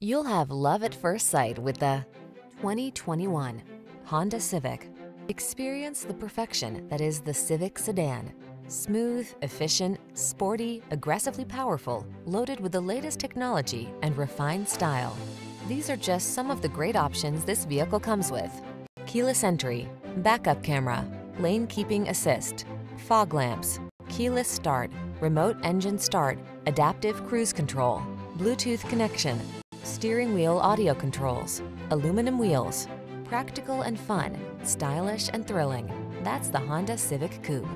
You'll have love at first sight with the 2021 Honda Civic. Experience the perfection that is the Civic sedan. Smooth, efficient, sporty, aggressively powerful, loaded with the latest technology and refined style. These are just some of the great options this vehicle comes with. Keyless entry, backup camera, lane keeping assist, fog lamps, keyless start, remote engine start, adaptive cruise control, Bluetooth connection, steering wheel audio controls, aluminum wheels. Practical and fun, stylish and thrilling. That's the Honda Civic Coupe.